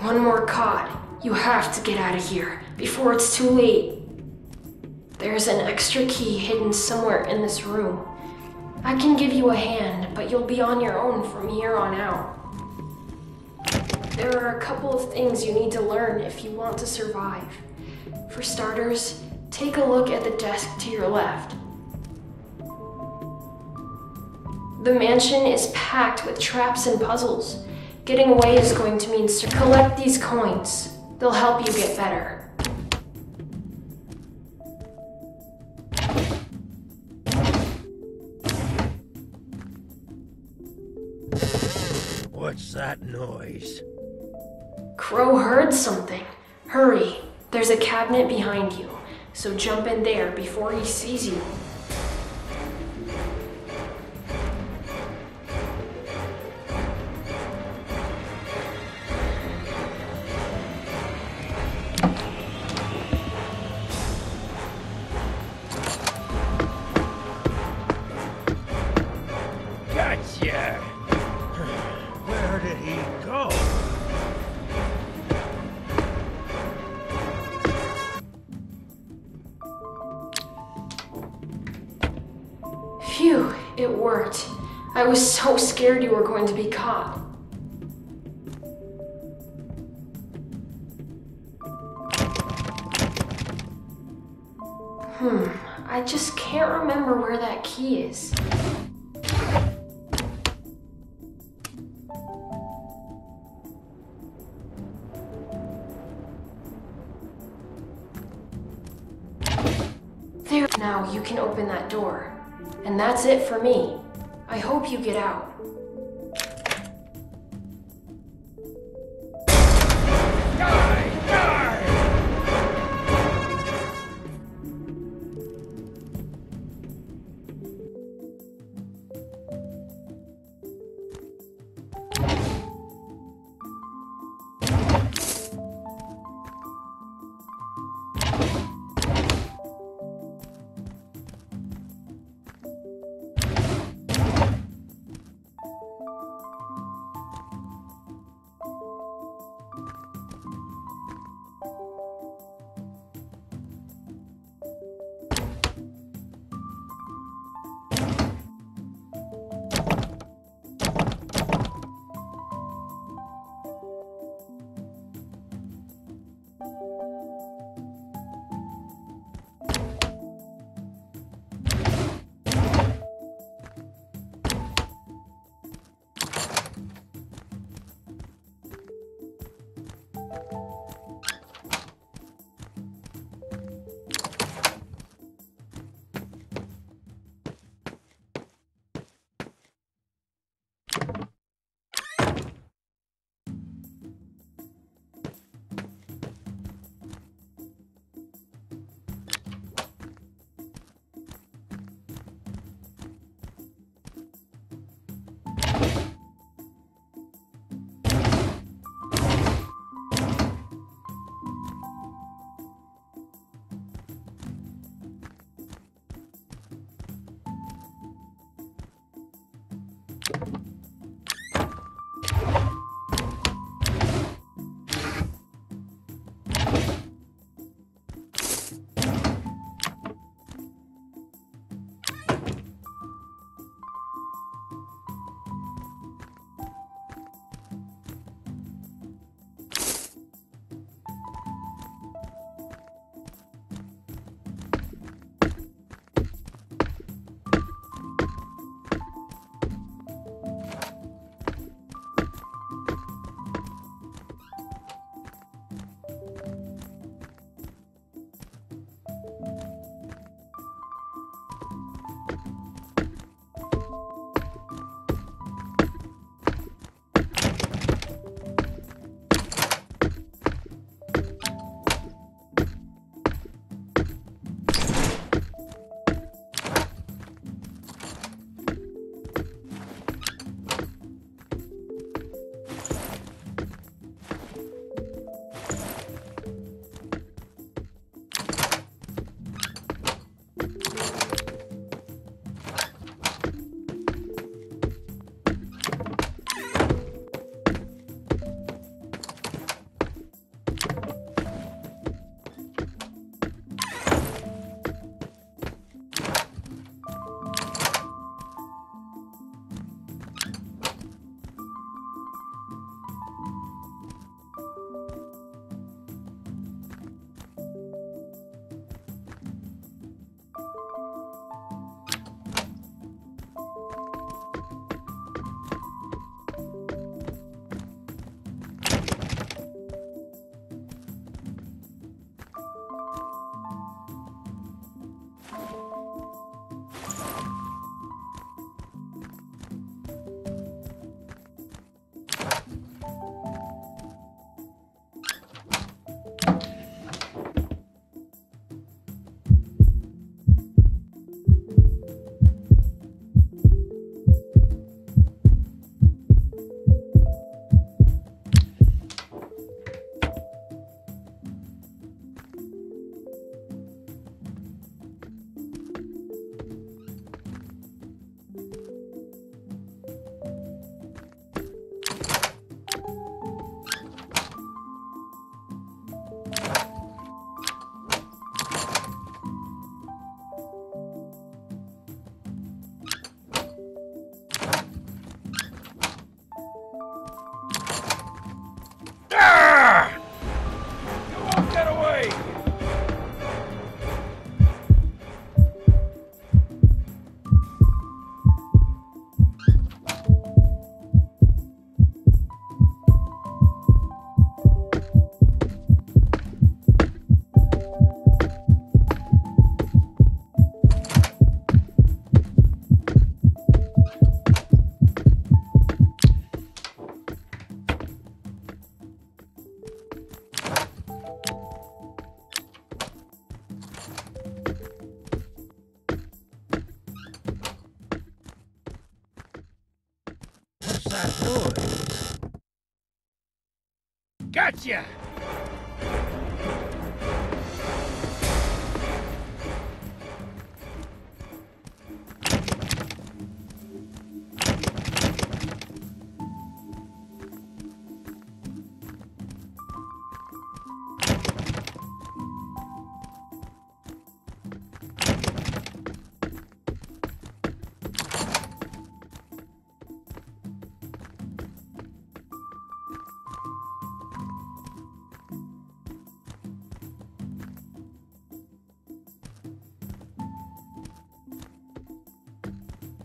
One more cod. You have to get out of here before it's too late. There's an extra key hidden somewhere in this room. I can give you a hand, but you'll be on your own from here on out. There are a couple of things you need to learn if you want to survive. For starters, take a look at the desk to your left. The mansion is packed with traps and puzzles. Getting away is going to mean sur- collect these coins. They'll help you get better. What's that noise? Crow heard something. Hurry, there's a cabinet behind you, so jump in there before he sees you. Was so scared you were going to be caught. Hmm, I just can't remember where that key is. There, now you can open that door. And that's it for me. I hope you get out. Noise. Gotcha!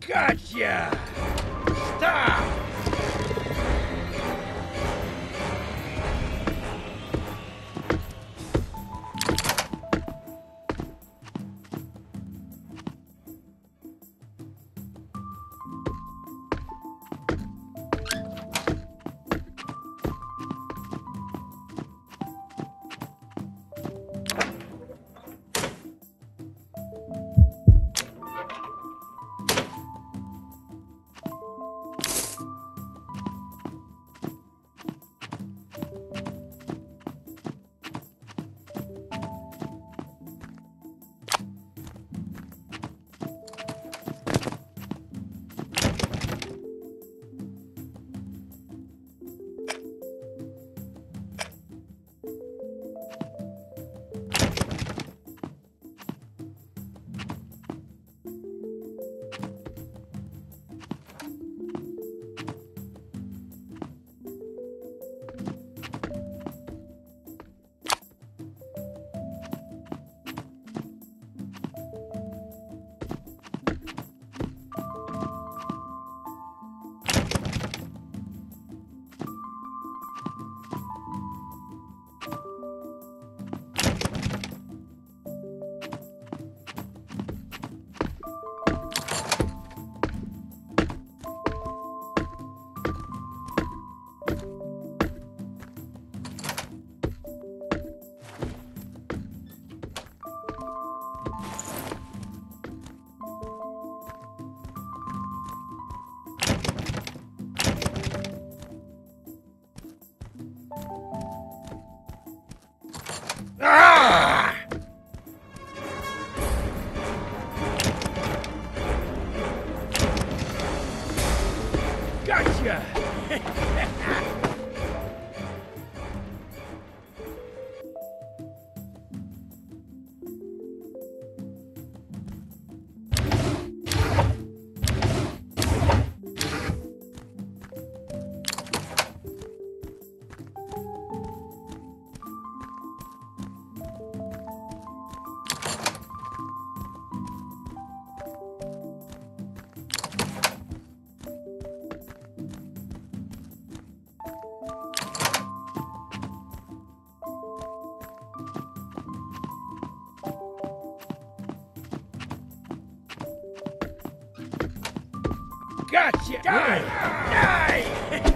Gotcha! Stop! Ah! Gotcha! Die! Die!